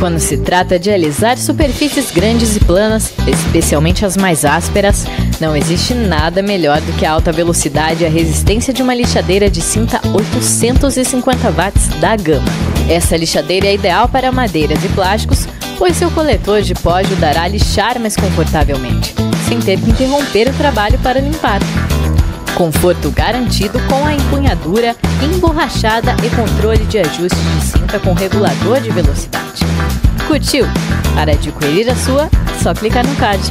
Quando se trata de alisar superfícies grandes e planas, especialmente as mais ásperas, não existe nada melhor do que a alta velocidade e a resistência de uma lixadeira de cinta 850 watts da Gama. Essa lixadeira é ideal para madeiras e plásticos, pois seu coletor de pó ajudará a lixar mais confortavelmente, sem ter que interromper o trabalho para limpar. Conforto garantido com a empunhadura emborrachada e controle de ajuste de cinta com regulador de velocidade. Curtiu? Para adquirir a sua, só clicar no card.